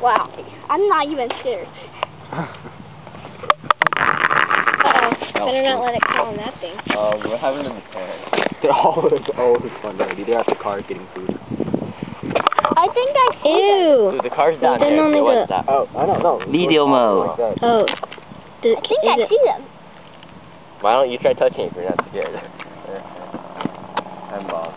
Wow. I'm not even scared. Uh-oh. Better not let it fall on that thing. Oh, uh, what happened in the can? They're always, always fun, already. They're at the car getting food. I think I see Ew. Dude, the car's down Then here. Oh, I don't know. Video mode. Like oh. Oh. I think I see them. Why don't you try touching it if you're not scared? I'm Bob.